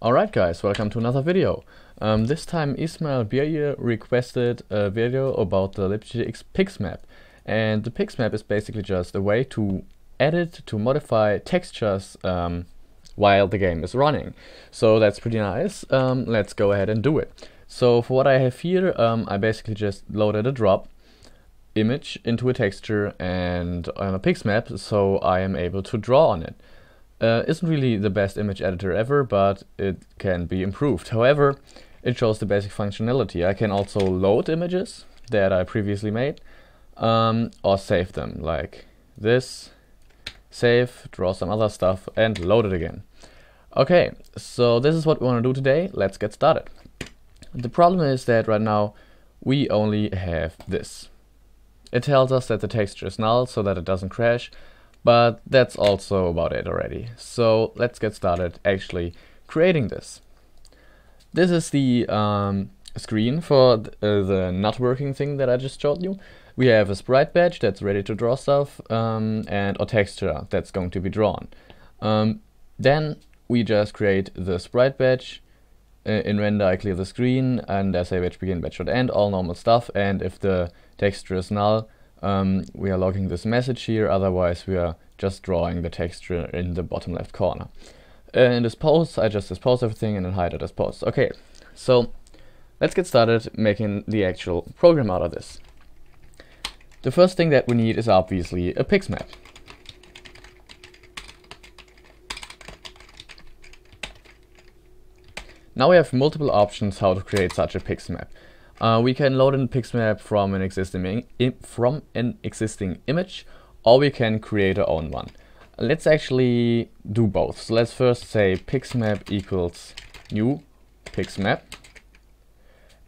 Alright guys, welcome to another video. Um, this time Ismael Birje requested a video about the libgdx pixmap. And the pixmap is basically just a way to edit, to modify textures um, while the game is running. So that's pretty nice. Um, let's go ahead and do it. So for what I have here, um, I basically just loaded a drop image into a texture and on a pixmap so I am able to draw on it. Uh, isn't really the best image editor ever, but it can be improved. However, it shows the basic functionality. I can also load images that I previously made um, or save them like this, save, draw some other stuff and load it again. Okay, so this is what we want to do today. Let's get started. The problem is that right now we only have this. It tells us that the texture is null so that it doesn't crash, but that's also about it already. So let's get started actually creating this. This is the um, screen for th uh, the not working thing that I just showed you. We have a sprite batch that's ready to draw stuff um, and a texture that's going to be drawn. Um, then we just create the sprite batch. Uh, in render I clear the screen and I say batch begin, batch end, all normal stuff. And if the texture is null, um, we are logging this message here, otherwise we are just drawing the texture in the bottom left corner. Uh, in dispose, I just dispose everything and then hide it as post. Okay, so let's get started making the actual program out of this. The first thing that we need is obviously a pixmap. Now we have multiple options how to create such a pixmap. Uh, we can load in Pixmap from an existing from an existing image, or we can create our own one. Let's actually do both. So let's first say Pixmap equals new Pixmap.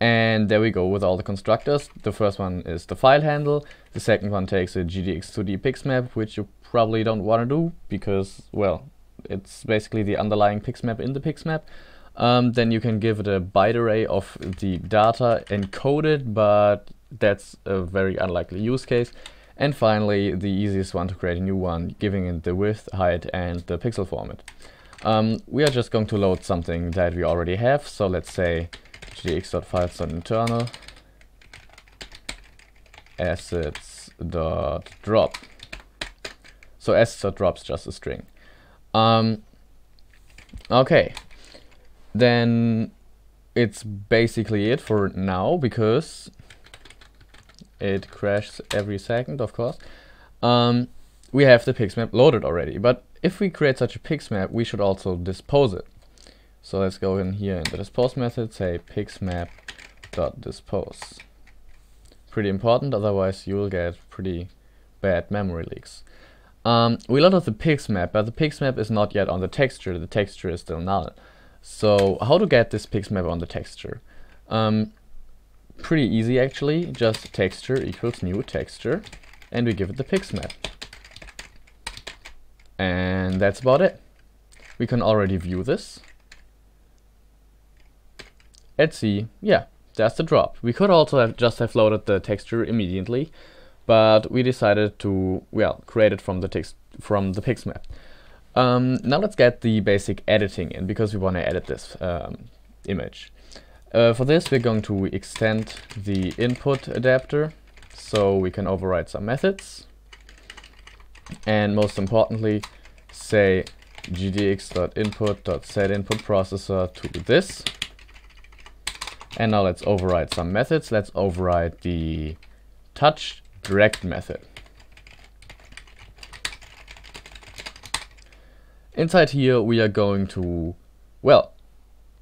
And there we go with all the constructors. The first one is the file handle. The second one takes a GDX2D pixmap, which you probably don't want to do because, well, it's basically the underlying pixmap in the pixmap. Um, then you can give it a byte array of the data encoded, but that's a very unlikely use case. And finally, the easiest one to create a new one, giving it the width, height, and the pixel format. Um, we are just going to load something that we already have, so let's say gdx.files.internal assets.drop. So assets.drop is just a string. Um, okay, then it's basically it for now because it crashes every second of course. Um, we have the pixmap loaded already but if we create such a pixmap we should also dispose it. So let's go in here in the dispose method say pixmap dispose pretty important otherwise you'll get pretty bad memory leaks. Um, we loaded the pixmap but the pixmap is not yet on the texture the texture is still null so how to get this pixmap on the texture? Um, pretty easy actually, just texture equals new texture and we give it the pixmap. And that's about it. We can already view this. Let's see, yeah, that's the drop. We could also have just have loaded the texture immediately, but we decided to, well, create it from the text from the pixmap. Um, now let's get the basic editing in because we want to edit this um, image. Uh, for this we're going to extend the input adapter so we can override some methods. And most importantly say gdx.input.setInputProcessor to this. And now let's override some methods. Let's override the touch dragged method Inside here we are going to, well,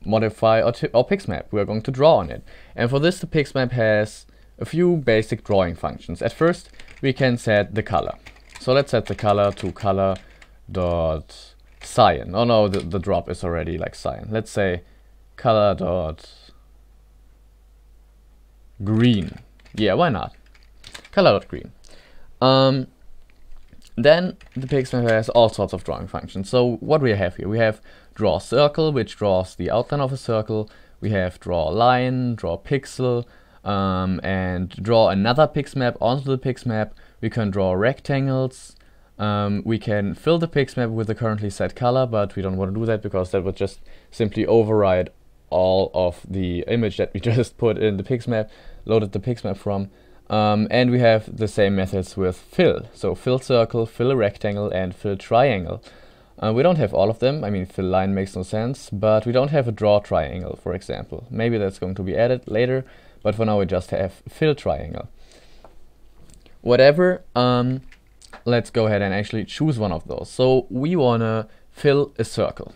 modify our, our pixmap. We are going to draw on it. And for this the pixmap has a few basic drawing functions. At first we can set the color. So let's set the color to color dot cyan. Oh no, the, the drop is already like cyan. Let's say color dot green. Yeah, why not? Color dot green. Um, then the Pixmap has all sorts of drawing functions. So what we have here, we have draw circle, which draws the outline of a circle. We have draw line, draw pixel, um, and draw another Pixmap onto the Pixmap. We can draw rectangles, um, we can fill the pixmap with the currently set color, but we don't want to do that because that would just simply override all of the image that we just put in the pixmap, loaded the pixmap from. Um, and we have the same methods with fill. So fill circle, fill a rectangle, and fill triangle. Uh, we don't have all of them. I mean, fill line makes no sense, but we don't have a draw triangle, for example. Maybe that's going to be added later, but for now we just have fill triangle. Whatever, um, let's go ahead and actually choose one of those. So we want to fill a circle.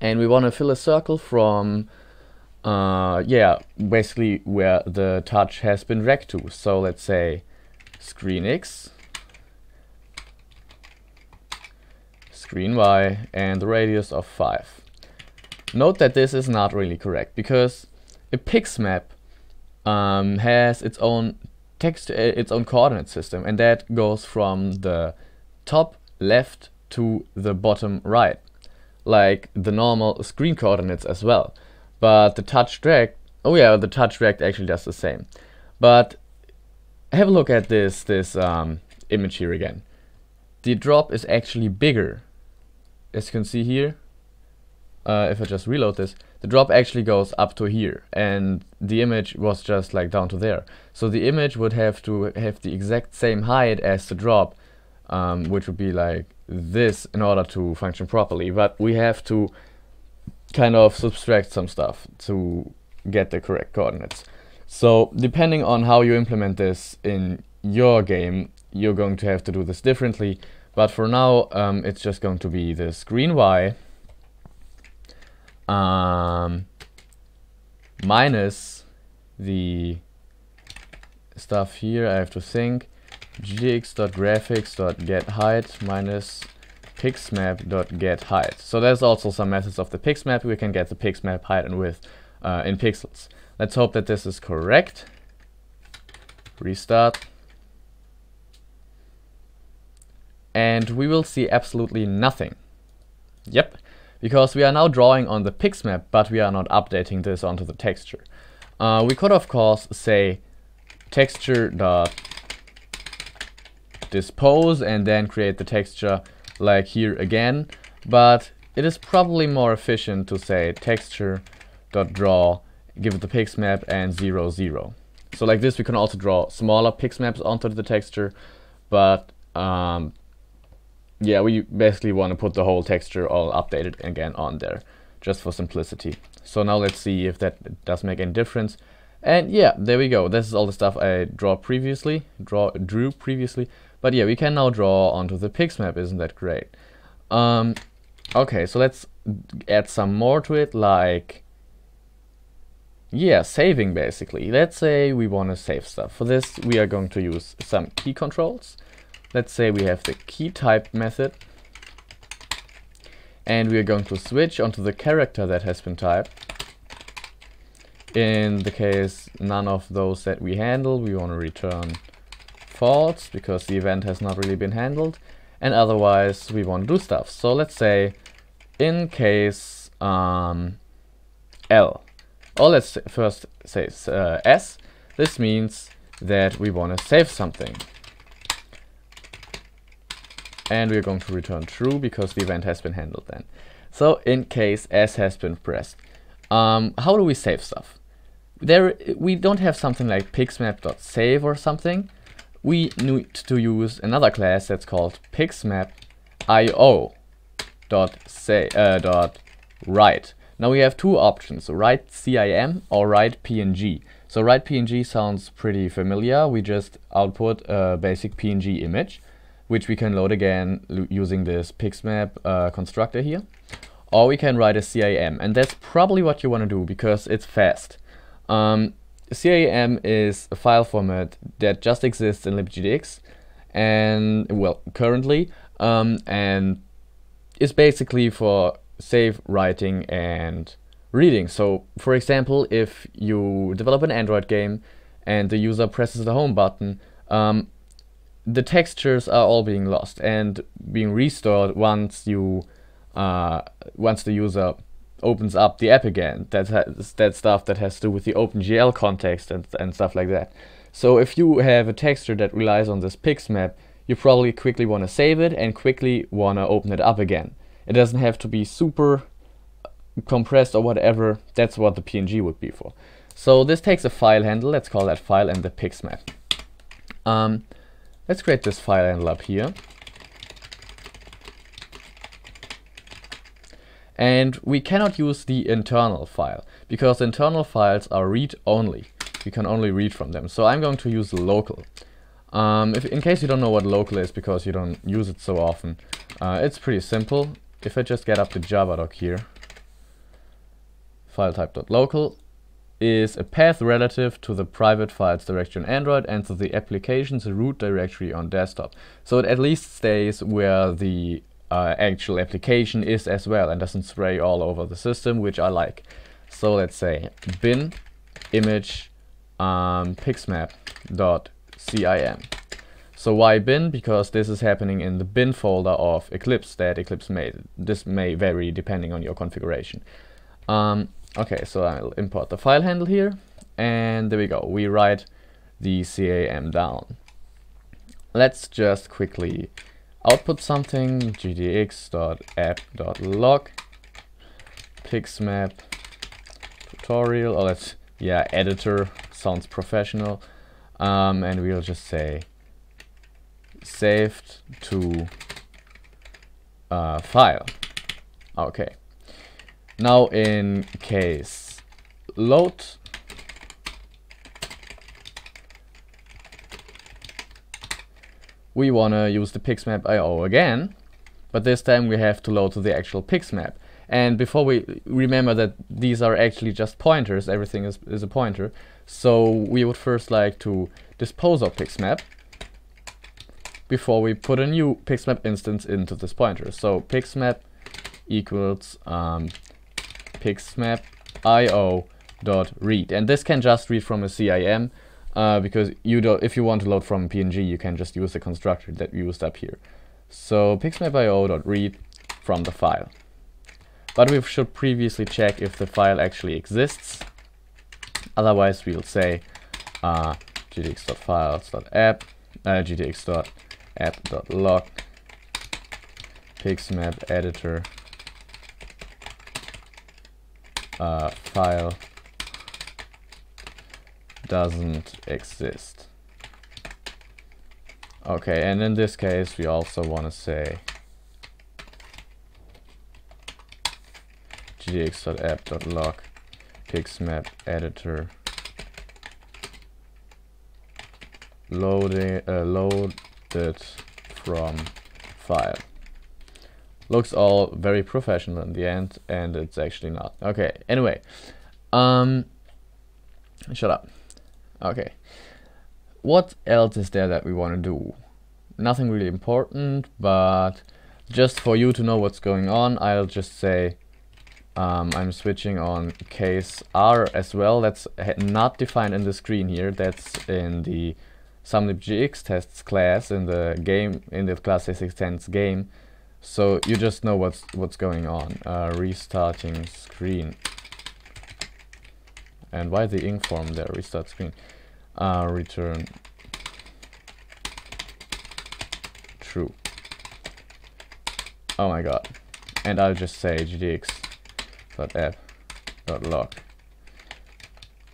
And we want to fill a circle from, uh, yeah, basically where the touch has been dragged to. So let's say screen X, screen Y, and the radius of 5. Note that this is not really correct because a pixmap um, has its own text, uh, its own coordinate system, and that goes from the top left to the bottom right, like the normal screen coordinates as well. But the touch drag, oh yeah, the touch drag actually does the same. But have a look at this this um, image here again. The drop is actually bigger, as you can see here. Uh, if I just reload this, the drop actually goes up to here and the image was just like down to there. So the image would have to have the exact same height as the drop, um, which would be like this in order to function properly. But we have to kind of subtract some stuff to get the correct coordinates. So depending on how you implement this in your game, you're going to have to do this differently. But for now, um, it's just going to be this screen Y um, minus the stuff here I have to think gdx.graphics.getHeight minus pixmap.getHeight. So there's also some methods of the pixmap. We can get the pixmap height and width uh, in pixels. Let's hope that this is correct. Restart. And we will see absolutely nothing. Yep, because we are now drawing on the pixmap, but we are not updating this onto the texture. Uh, we could of course say texture dot dispose and then create the texture like here again, but it is probably more efficient to say texture dot draw, give it the pixmap and 0 0. So like this we can also draw smaller pixmaps onto the texture, but um, yeah, we basically want to put the whole texture all updated again on there, just for simplicity. So now let's see if that does make any difference. And yeah, there we go. This is all the stuff I draw previously, draw drew previously. But yeah, we can now draw onto the pixmap. Isn't that great? Um, okay, so let's add some more to it, like yeah, saving basically. Let's say we want to save stuff. For this, we are going to use some key controls. Let's say we have the key type method and we are going to switch onto the character that has been typed. In the case none of those that we handle, we want to return false because the event has not really been handled and otherwise we want to do stuff. So let's say in case um, L, or let's first say uh, S, this means that we want to save something and we're going to return true because the event has been handled then. So in case S has been pressed. Um, how do we save stuff? There, we don't have something like pixmap.save or something. We need to use another class that's called pixmap.io uh, dot write. Now we have two options: write CIM or write PNG. So write PNG sounds pretty familiar. We just output a basic PNG image which we can load again using this pixmap uh, constructor here. Or we can write a CIM, and that's probably what you want to do because it's fast. Um, CIM is a file format that just exists in libgdx, and well, currently, um, and is basically for save writing and reading. So, for example, if you develop an Android game and the user presses the home button, um, the textures are all being lost and being restored once you uh, once the user opens up the app again. That has that stuff that has to do with the OpenGL context and and stuff like that. So if you have a texture that relies on this pixmap, you probably quickly want to save it and quickly want to open it up again. It doesn't have to be super compressed or whatever. That's what the PNG would be for. So this takes a file handle. Let's call that file and the pixmap. Um, let's create this file handle up here. And we cannot use the internal file because internal files are read only. You can only read from them. So I'm going to use local. Um, if, in case you don't know what local is because you don't use it so often, uh, it's pretty simple. If I just get up to javadoc here, file type.local is a path relative to the private files directory on Android and to the application's root directory on desktop. So it at least stays where the uh, actual application is as well and doesn't spray all over the system, which I like. So let's say bin image um, pixmap.cim. So why bin? Because this is happening in the bin folder of Eclipse that Eclipse made. This may vary depending on your configuration. Um, okay, so I'll import the file handle here. And there we go. We write the CIM down. Let's just quickly output something gdx.app.log pixmap tutorial. Oh that's yeah editor sounds professional. Um, and we'll just say saved to uh, file. Okay. Now in case load we want to use the pixmap IO again, but this time we have to load to the actual pixmap. And before we remember that these are actually just pointers, everything is, is a pointer, so we would first like to dispose of pixmap before we put a new pixmap instance into this pointer. So pixmap equals um, pixmap io dot read, and this can just read from a CIM uh, because you don't, if you want to load from PNG, you can just use the constructor that we used up here. So pixmap.io.read from the file. But we should previously check if the file actually exists. Otherwise, we'll say uh, gdx.files.app, uh, gdx.app.log, pixmap editor, uh, file doesn't exist. Okay, and in this case we also want to say gdx.app.log pixmap editor loading uh, loaded from file. Looks all very professional in the end and it's actually not. Okay anyway um shut up Okay. What else is there that we want to do? Nothing really important, but just for you to know what's going on, I'll just say um, I'm switching on case R as well. That's not defined in the screen here. That's in the SomeLibgdx tests class in the game in the class extends game. So you just know what's what's going on. Uh, restarting screen. And why the ing form there? Restart screen. Uh, return true. Oh my god. And I'll just say gdx.app.log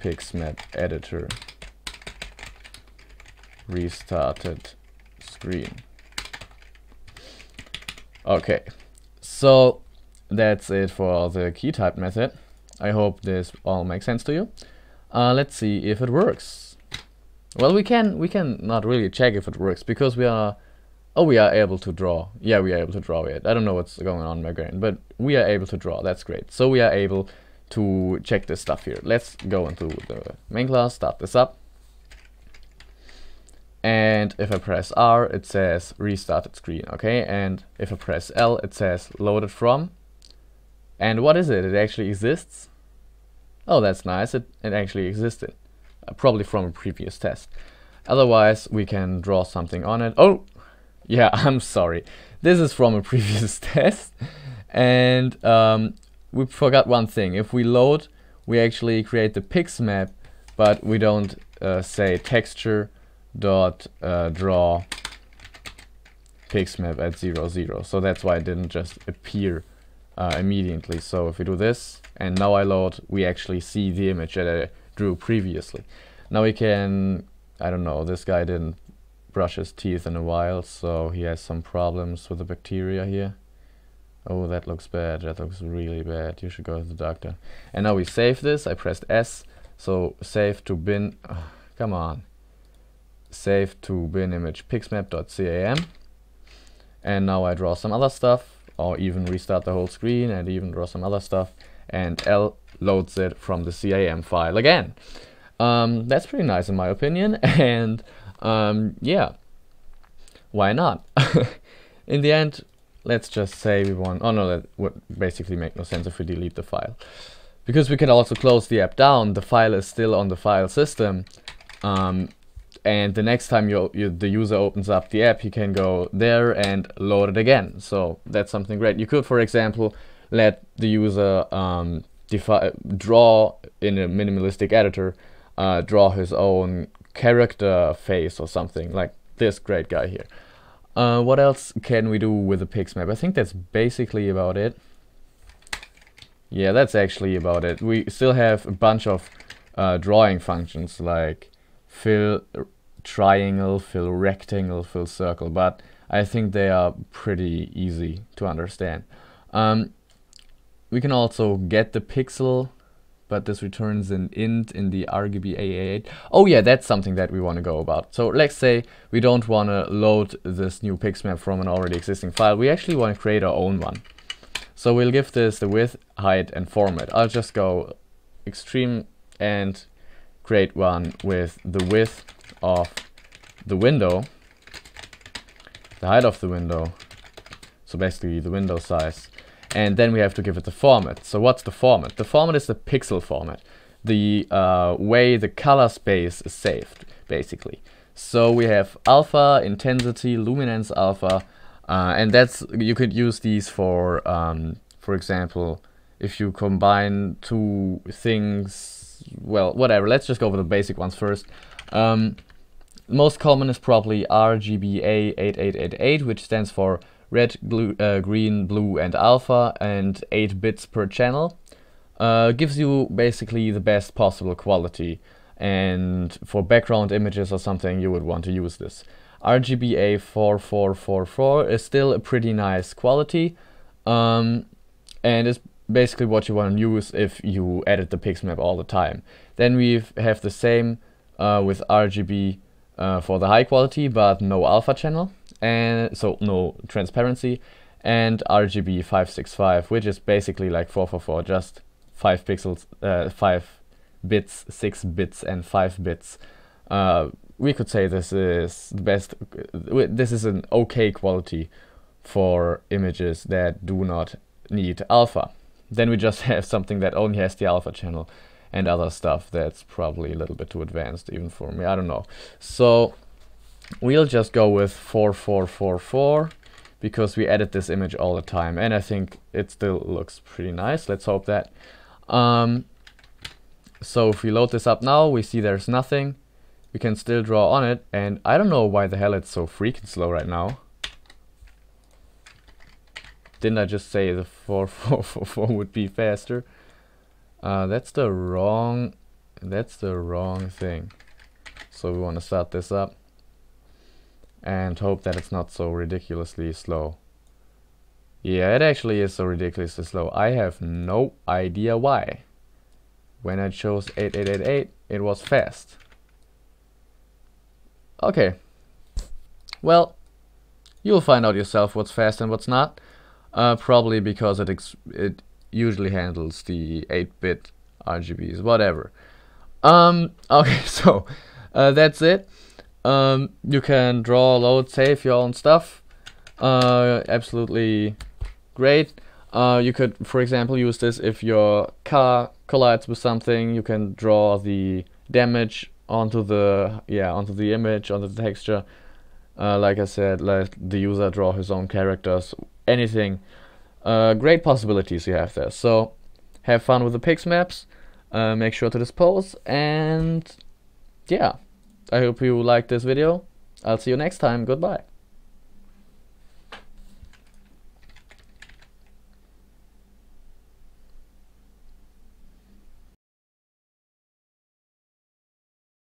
pixmap editor restarted screen. Okay, so that's it for the key type method. I hope this all makes sense to you. Uh, let's see if it works. Well, we can we can not really check if it works because we are oh we are able to draw. Yeah, we are able to draw it. I don't know what's going on in my brain, but we are able to draw. That's great. So we are able to check this stuff here. Let's go into the main class, start this up. And if I press R, it says restarted screen, okay? And if I press L, it says loaded from. And what is it? It actually exists. Oh, that's nice. It, it actually existed. Uh, probably from a previous test. Otherwise, we can draw something on it. Oh, yeah, I'm sorry. This is from a previous test. And um, we forgot one thing. If we load, we actually create the pix map, but we don't uh, say texture dot uh, draw pixmap at 0 0 so that's why it didn't just appear uh, immediately. So if we do this and now I load we actually see the image that I drew previously. Now we can I don't know this guy didn't brush his teeth in a while so he has some problems with the bacteria here. Oh that looks bad that looks really bad. You should go to the doctor. And now we save this. I pressed S so save to bin oh, come on. Save to bin image pixmap.cim and now I draw some other stuff or even restart the whole screen and even draw some other stuff and L loads it from the CIM file again. Um, that's pretty nice in my opinion and um, yeah, why not? in the end, let's just say we want, oh no, that would basically make no sense if we delete the file. Because we can also close the app down, the file is still on the file system um, and the next time you, you, the user opens up the app, he can go there and load it again. So that's something great. You could, for example, let the user um, draw in a minimalistic editor, uh, draw his own character face or something like this great guy here. Uh, what else can we do with the PixMap? I think that's basically about it. Yeah, that's actually about it. We still have a bunch of uh, drawing functions like fill triangle, fill rectangle, fill circle, but I think they are pretty easy to understand. Um, we can also get the pixel, but this returns an int in the RGB AA8. Oh yeah, that's something that we want to go about. So let's say we don't want to load this new pixmap from an already existing file. We actually want to create our own one. So we'll give this the width, height, and format. I'll just go extreme and create one with the width of the window, the height of the window, so basically the window size, and then we have to give it the format. So what's the format? The format is the pixel format, the uh, way the color space is saved, basically. So we have alpha, intensity, luminance alpha, uh, and that's you could use these for, um, for example, if you combine two things, well, whatever. Let's just go over the basic ones first. Um, most common is probably RGBA8888, which stands for red, blue, uh, green, blue, and alpha, and 8 bits per channel. Uh, gives you basically the best possible quality, and for background images or something, you would want to use this. RGBA 4444 is still a pretty nice quality, um, and is basically what you want to use if you edit the pixmap all the time. Then we have the same uh, with RGB uh, for the high quality, but no alpha channel, and so no transparency, and RGB 565, which is basically like 444, just 5 pixels, uh, 5 bits, 6 bits, and 5 bits. Uh, we could say this is the best, this is an okay quality for images that do not need alpha. Then we just have something that only has the alpha channel and other stuff that's probably a little bit too advanced even for me. I don't know. So we'll just go with 4444 because we edit this image all the time and I think it still looks pretty nice. Let's hope that. Um, so if we load this up now, we see there's nothing. We can still draw on it and I don't know why the hell it's so freaking slow right now. Didn't I just say the 4444 would be faster? Uh, that's the wrong, that's the wrong thing. So we want to start this up and hope that it's not so ridiculously slow. Yeah, it actually is so ridiculously slow. I have no idea why. When I chose 8888, it was fast. Okay. Well, you'll find out yourself what's fast and what's not. Uh, probably because it it usually handles the 8-bit RGBs, whatever. Um, okay, so uh, that's it. Um, you can draw, load, save your own stuff. Uh, absolutely great. Uh, you could, for example, use this if your car collides with something. You can draw the damage onto the yeah onto the image, onto the texture. Uh, like I said, let the user draw his own characters, anything uh, great possibilities you have there. So have fun with the pix maps, uh, make sure to dispose, and yeah, I hope you liked this video. I'll see you next time. Goodbye.